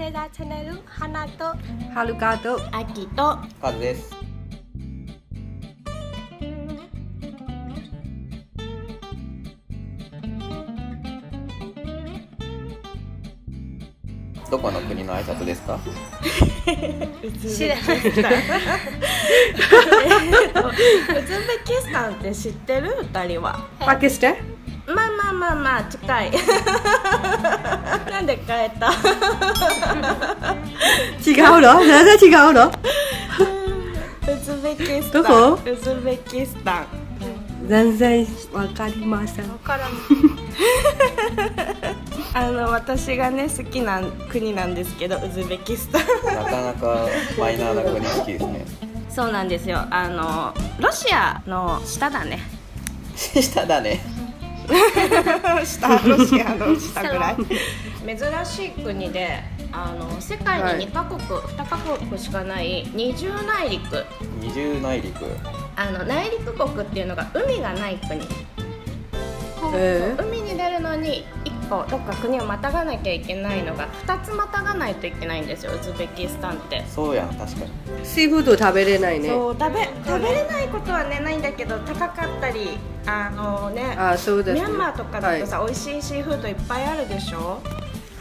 セーラーチャンネル花とはるかと秋とカズです。どこの国の挨拶ですか？知らないウズベキスタンって知ってる？二人は。パキスタンまあまあまあまあ近い。なんで変えた？違うの？全然違うの？ウズベキスタン。どこ？ウズベキスタン。全然わかりません。わからん。あの私がね好きな国なんですけどウズベキスタン。なかなかマイナーな国好きですね。そうなんですよ。あのロシアの下だね。下だね。下ロシアの下ぐらい。珍しい国であの世界に2カ国、2カ国しかない二重内陸。二重内陸。あの内陸国っていうのが海がない国。え海に出るのに1個どっか国をまたがなきゃいけないのが2つまたがないといけないんですよウズベキスタンって、そうやん確かに。ー、シーフード食べれないね。そう食べ食べれないことはねないんだけど高かったりあのねあそうです、ね、ミャンマーとかだとさ、美味しいシーフードいっぱいあるでしょ？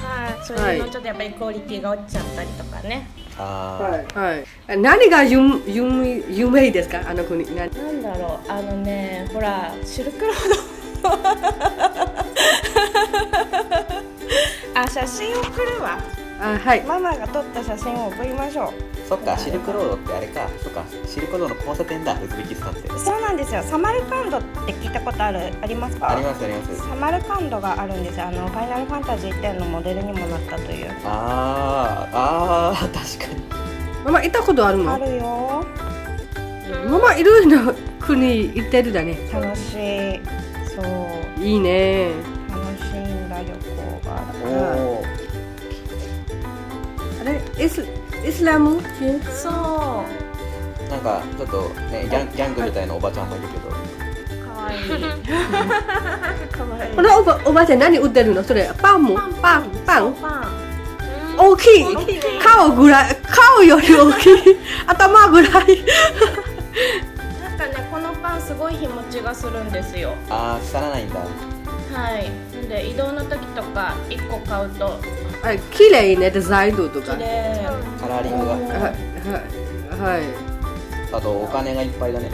はい。それのちょっとやっぱりクオリティが落ちちゃったりとかね、ああ、はい、はい、何が有有名有名ですか？あの国。何なんだろう。あのねほらシルクロード。あ写真送るわ。あはい。ママが撮った写真を送りましょそっかシルクロードってあれか。そっかシルクロードの交差点だウズベキスタンって。うそうなんですよ。サマルカンドって聞いたことあるありますか？ありますあります。サマルカンドがあるんですよ。あのファイナルファンタジー10のモデルにもなったという。あーあー確かに。ママ行ったことあるの？あるよ。ママいろいろな国行ってるだね。楽しい。そう。いいね。楽しいんだ旅行が。おお。あれ？イスイスラム系そう。なんかちょっとねギャンギャングみたいなおばちゃんもいるけど。かわいい。かわい。いこのおばおばあちゃん何売ってるの？それ。パンも？パンパン。パン。大きい。顔ぐらい顔より大きい。頭ぐらい。なんかねこのパンすごい日持ちがするんですよ。ああ腐らないんだ。はい。なんで移動の時とか1個買うとあ綺麗ねデザインとか。カラーリングが。はいはいはい。あとお金がいっぱいだね。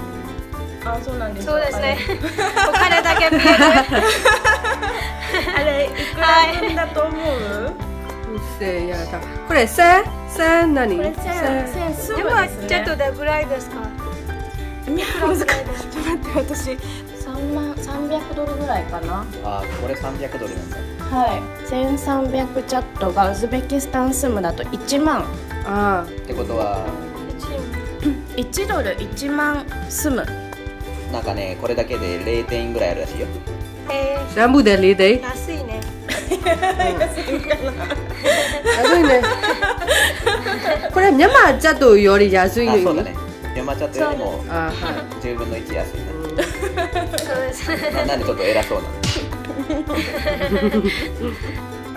あそうなんです。そうですね。お金。だけ見えるあれいくら分だと思う、せやだこれせせ何？これ千。千。すぐでですね。もちょっとどれぐらいですか？いや難しい。ちょっと待って私。3万300ドルぐらいかな。あーこれ300ドルなんだ。はい。1300チャットがウズベキスタンスムだと1万。あってことは。1ドル1万スム。なんかねこれだけで0点ぐらいあるらしいよ。えあ全部でリでー、安いね。安いね。これミャンマーチャットより安い。のあそうだね。山チャットよりもあは10分の1安いい、うんそうですねな。ななんでちょっと偉そうなの？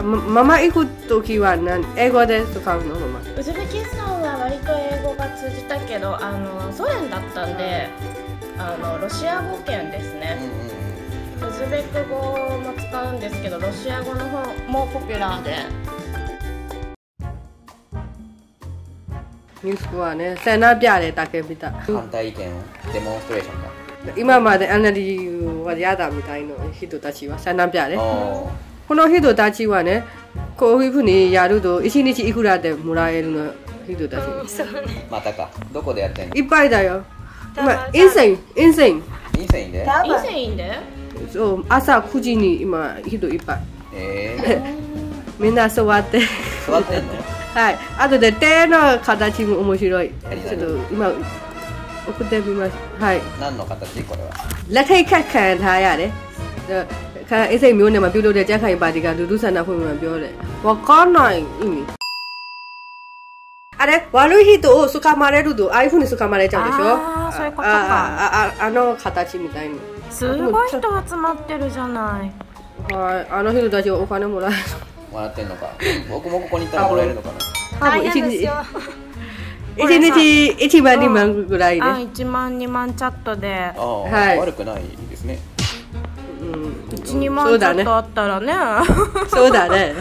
まママ行く時は何英語で使うのママウズベキスタンは割と英語が通じたけどあのソ連だったんであのロシア語圏ですうんねうんうん。ウズベク語も使うんですけどロシア語の方もポピュラーでニュースはねセナピアでだけ見た反対意見をデモンストレーションか。今まであなりは嫌だみたいな人たちはセナピアでおこの人たちはねこういうふうにやると1日いくらでもらえるの人たち。そうね。ーまたか。どこでやってんの？いっぱいだよ。だまあインセイン。インセイン。インセインで？いい線いいんで？そう朝9時に今人いっぱい。え みんな座って。ー、座ってんの？はい。あとで手の形も面白い。何ちょっと今送ってみますはい 何の形これは？ လက်ထိတ်ခတ်ခံထားရတယ်ခါအိစိတ်မျိုးနဲ့မပြုတ်လို့တဲ့ကြက်ခိုင်ပါတီကလူလူဆန္ဒဖွင့်မှပြောတယ်ဝကောနိုင်အင်းあれ悪い人を捕まれるとああいうふうに捕まれちゃうでしょあーそういうことかああああの形みたいにすごい人集まってるじゃないはいあの人たちはお金もらえる 笑ってんのか僕もここに行ったらもらえるのかな多分大変です1よ日 1日1万2万ぐらいで、あ1万2万チャットで。ああ、はい。悪くないですね。うん、12そ万チャうだね。ットあったらね。そうだね。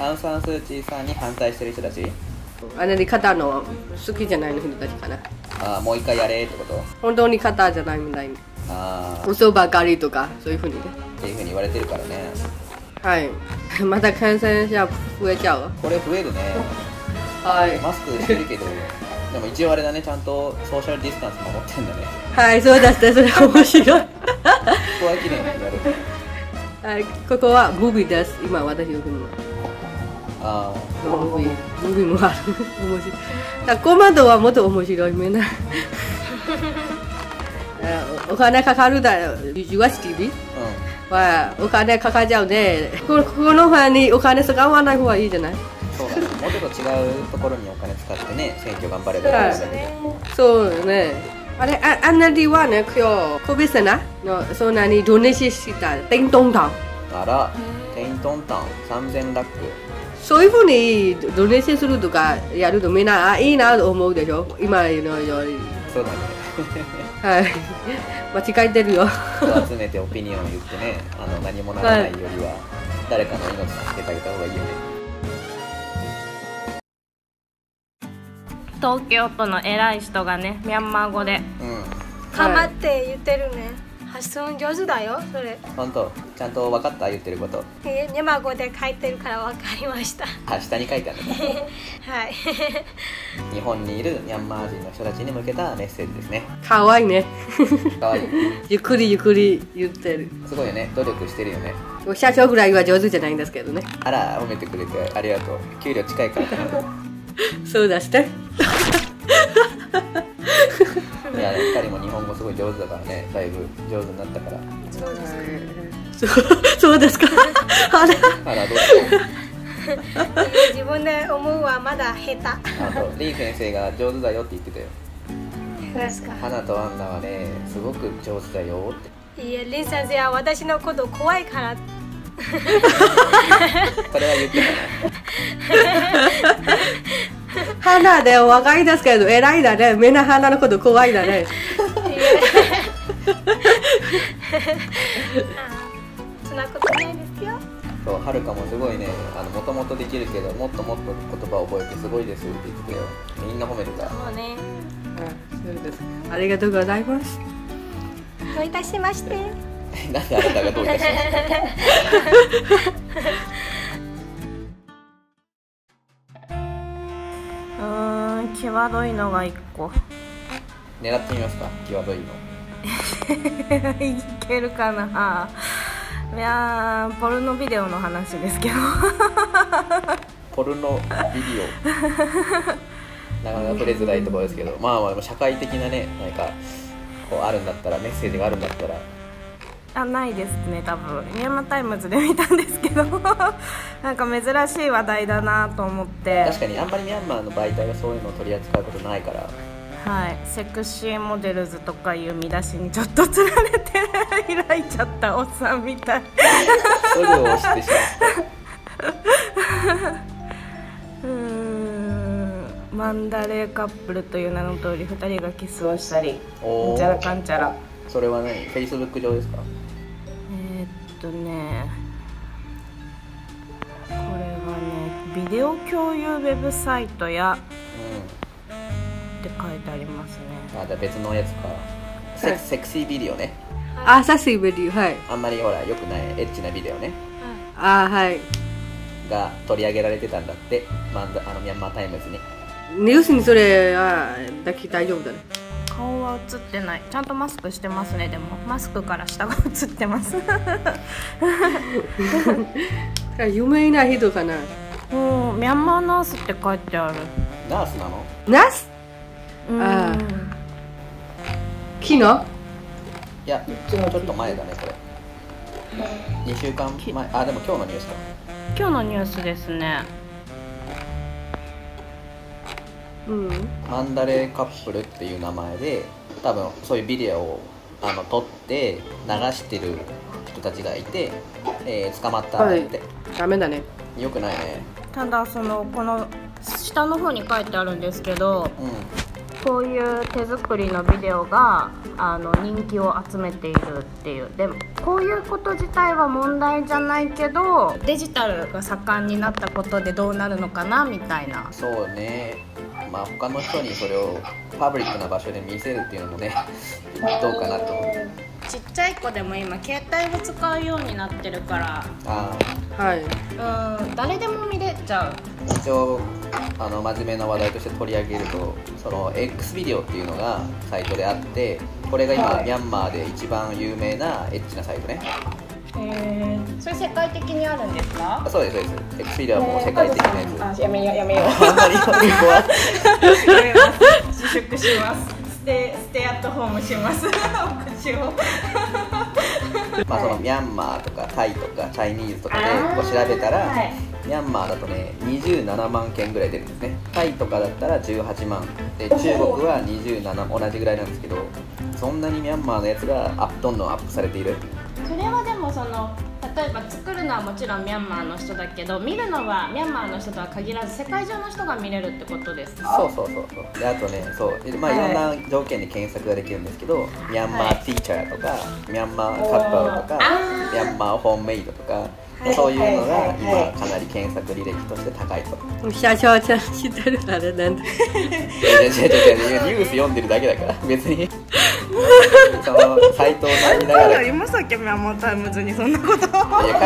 アン・サン・スー・チーさんに反対してる人たち。あれに肩の好きじゃないの人たちかな。ああもう一回やれってこと。本当に肩じゃないみたいにああ嘘ばかりとかそういうふうにね。っていうふうに言われてるからね。はい。また感染者増えちゃうわ。これ増えるね。はい。マスクしてるけどでも一応あれだねちゃんとソーシャルディスタンス守ってんだね。はいそうだったそれ面白い。ここは綺麗にやる。はいここはムービーです。今私の国は。あムー。ビームービーもある。面白い。だコマンドはもっと面白いみんな。おお金かかるだよ。USTV あはお金かかっちゃうね。ここの辺にお金使わない方がいいじゃない？うんそうだね。もうちょっと違うところにお金使ってね選挙頑張ればいいんだけどそうね。あれああんなにはね今日コビセナのそんなにドネシしたテントンタン。あらテイントンタン。3000ラック。そういうふうにドネシするとかやるとみんなあいいなと思うでしょ？今のよりそうだね。はい。間違えてるよ。人集めてオピニオン言ってねあの何もならないよりは誰かの命助けてあげた方がいいよね東京都の偉い人がねミャンマー語で。うん。頑張って言ってるね。発音上手だよそれ。本当。ちゃんと分かった言ってること。えニャマ語で書いてるから分かりました。あ下に書いてある。ね はい。日本にいるミャンマー人の人たちに向けたメッセージですね。かわいいね。かわいい。ゆっくりゆっくり言ってる。すごいよね。努力してるよね。社長ぐらいは上手じゃないんですけどね。あら褒めてくれてありがとう。給料近いからそうだしていや2人も日本語すごい上手だからね。だいぶ上手になったから。そうですそうそうですか。あら。あらどうした 自分で思うはまだ下あとリー先生が上手だよって言ってたよ。手ですか。花とアンナはねすごく上手だよって。いえリン先生は私のこと怖いから。それは言って花で若いですけど偉いだね。みんな花のこと怖いだね。そんなことないですよ。たそうはるかもすごいね。あのもともとできるけどもっともっと言葉を覚えてすごいですって言ってたよ。みんな褒めてた。もうね。あそうです。ありがとうございます。どういたしまして。なんであなたがどういたしまう 際どいのが1個？狙ってみますか？際どいの。いけるかな？いやーポルノビデオの話ですけど。ポルノビデオ。なかなか触れづらいところですけど。まあまあ社会的なね何かこうあるんだったらメッセージがあるんだったらあないですね多分。ミャンマータイムズで見たんですけど。なんか珍しい話題だなと思って。確かにあんまりミャンマーの媒体がそういうのを取り扱うことないから。はい、 sexy models とかいう見出しにちょっとつられて開いちゃったおっさんみたい。すぐ押してしまっうーん。マンダレーカップルという名の通り2人がキスをしたり。じゃらおかんちゃら。それは何？フェイスブック上ですか？とねこれはねビデオ共有ウェブサイトやうって書いてありますね。ん。あじゃあ別のやつか。セセクシービデオね。あさしビデオはい。あんまりほらよくないエッチなビデオね。あはい。が取り上げられてたんだって。マンダあのミャンマータイムズに。ニュースにそれはだけ大丈夫だね顔は映ってない。ちゃんとマスクしてますね。でもマスクから下が 映ってます。有名な人かな。もうミャンマーナースって書いてある。ナースなの？ナス？うん。あ昨日？いやちょっと前だねこれ。2週間前。あでも今日のニュースか今日のニュースですねうんマンダレーカップルっていう名前で多分そういうビデオをあの撮って流してる人たちがいて、えー捕まったんだって、ダメだね。よくないね。ただそのこの下の方に書いてあるんですけどうこういう手作りのビデオがあの人気を集めているっていう。でもこういうこと自体は問題じゃないけどデジタルが盛んになったことでどうなるのかなみたいな。そうね。まあ他の人にそれをパブリックな場所で見せるっていうのもねどうかなと。思うちっちゃい子でも今携帯を使うようになってるから。あはい。うん誰でも見れちゃう。ー一応あの真面目な話題として取り上げるとその X ビデオっていうのがサイトであってこれが今、はい。ミャンマーで一番有名なエッチなサイトね。へえそれ世界的にあるんですか？あそうですそうです。X ビデオはもう世界的なやつ。あやめようやめよう。あんまりここは やめます。自粛します。ステステアットホームします。お口をまあそのミャンマーとかタイとかチャイニーズとかでこう調べたら、はい。ミャンマーだとね27万件ぐらい出るんですね。タイとかだったら18万。で中国は27同じぐらいなんですけどそんなにミャンマーのやつがアップどんどんアップされている？それはでもその例えば作るのはもちろんミャンマーの人だけど見るのはミャンマーの人とは限らず世界中の人が見れるってことですか？そうそうそう。そうであとねそう。でまあい。ろんな条件で検索ができるんですけど、ミャンマーティーチャーとか、ミャンマーカッパーとかMyanmar homemade とか、い。そういうのが今かなり検索履歴として高いと。社長ちゃん知ってるあれなんでいやいやいやいやニュース読んでるだけだから別にそのサイトを見ながら。いやまさっきタイムズにそんなこと書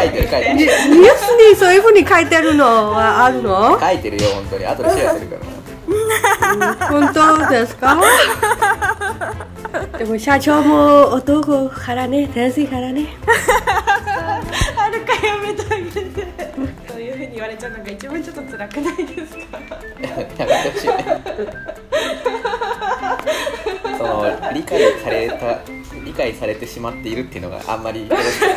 いてる書いてニるニュースにそういうふうに書いてるのはあるの？書いてるよ本当に。後でシェアするから。本当ですか？でも社長も男からね男性からね。あるかやめてあげて。そういうふうに言われちゃうのが一番ちょっと辛くないですか？やめてほしい。ねその理解された理解されてしまっているっていうのがあんまりよろしくない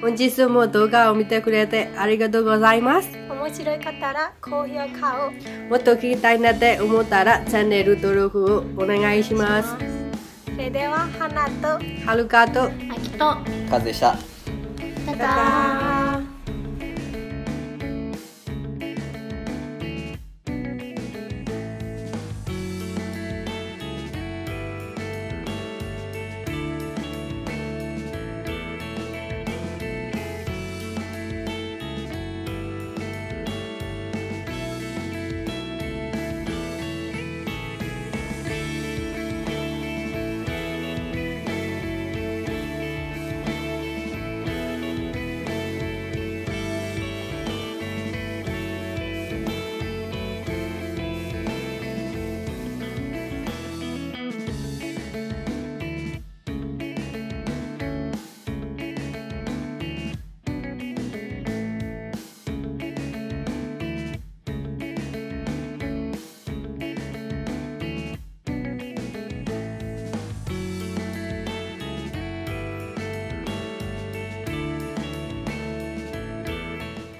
本日も動画を見てくれてありがとうございます。面白い方ら高評価をもっと聞きたいなって思ったらチャンネル登録をお願いします。それでは花とはるかと。あきっとカズでした。ただ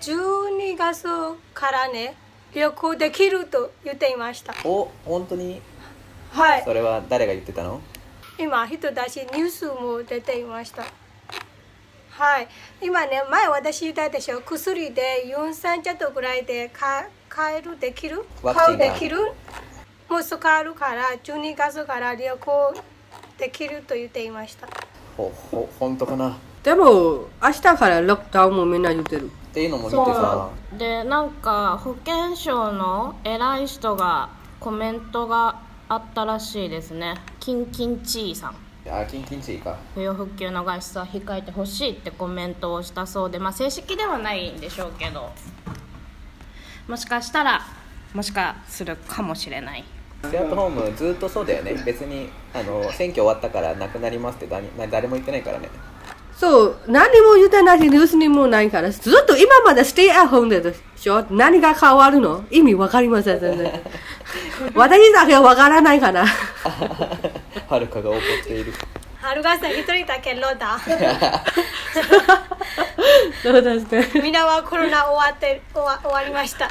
12月からね旅行できると言っていました。お本当に？はい。それは誰が言ってたの？今人たちニュースも出ていました。はい。今ね前私言ったでしょ？薬で43ちょっとぐらいでか買えるできる？買うできる？もう使えるから12月から旅行できると言っていました。ほほ本当かな？っでも明日からロックダウンもみんな言ってるていうのも見てさ。でなんか保健省の偉い人がコメントがあったらしいですね。キンキンチーさん。あキンキンチーか。不要不急の外出は控えてほしいってコメントをしたそうで。まあ正式ではないんでしょうけど。もしかしたらもしかするかもしれない。ステアットホームずっとそうだよね。別にあの選挙終わったからなくなりますって誰誰も言ってないからねそう何も言ってないしニュースにもないからずっと今までステイアホームでしょ？何が変わるの？意味わかりません全然。私だけわからないから。はるかが怒っている。はるかさん一人だけロだそ うですねみんなはコロナ終わって終わ終わりました